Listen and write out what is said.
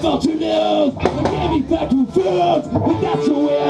to lose. I gave me back to foods, but that's the way